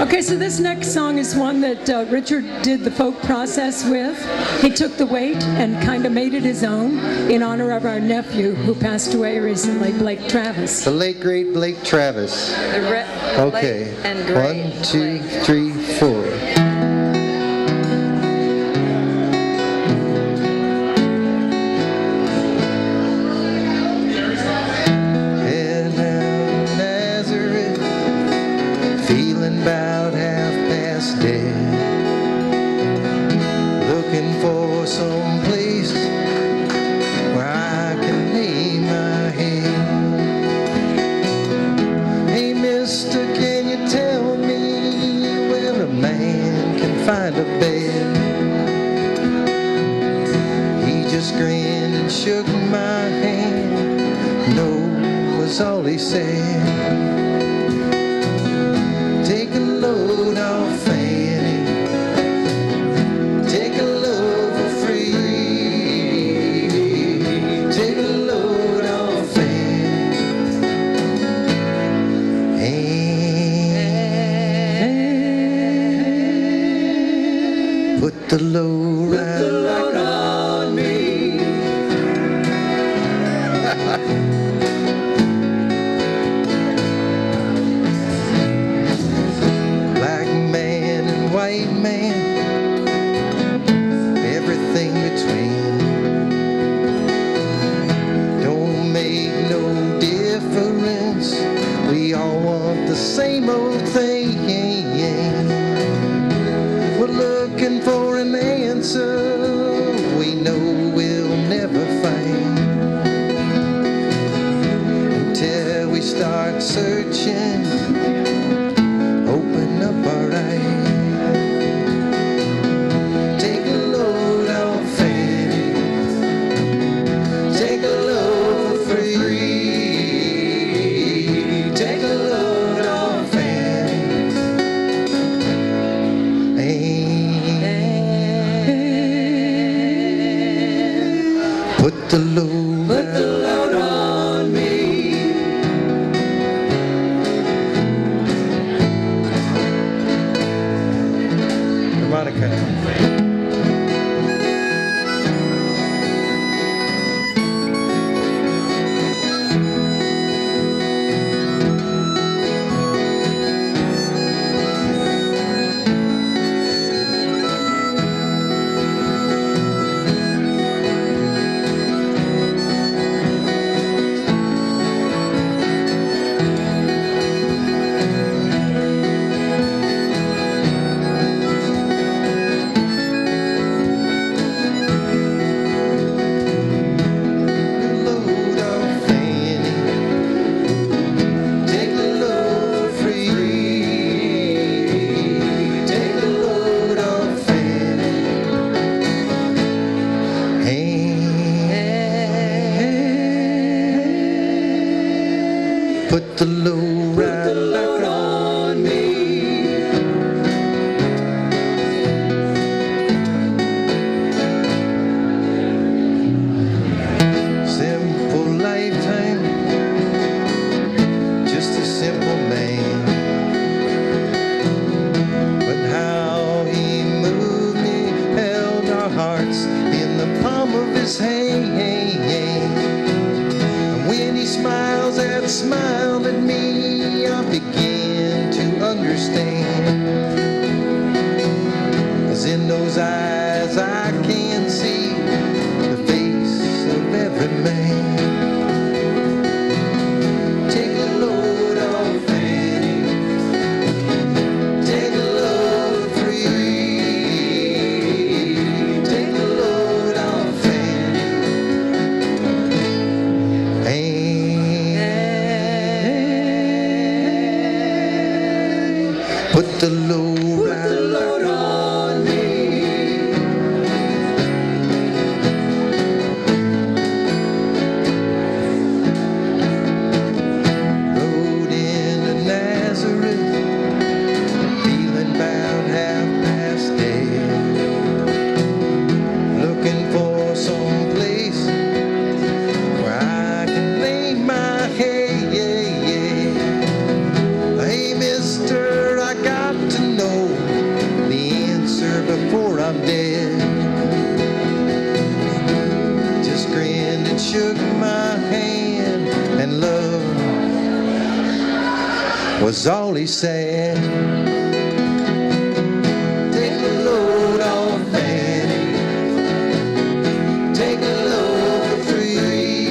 Okay, so this next song is one that uh, Richard did the folk process with. He took the weight and kind of made it his own in honor of our nephew who passed away recently, Blake Travis. The late, great Blake Travis. okay. One, two, Blake. three, four. all he said. Take a load off Fanny. Take a load for free. Take a load off Fanny. Hey. Put the load right. Okay. the Lord. smiled at me, I begin to understand. Cause in those eyes I can see the face of every man. the Lord. Was all he said. Take a load off Fanny. Take a load for three.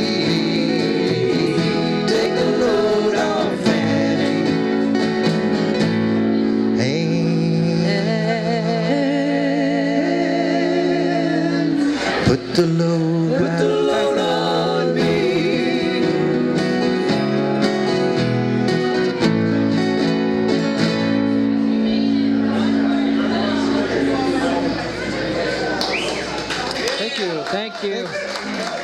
Take a load off put the load. Put the Thank you.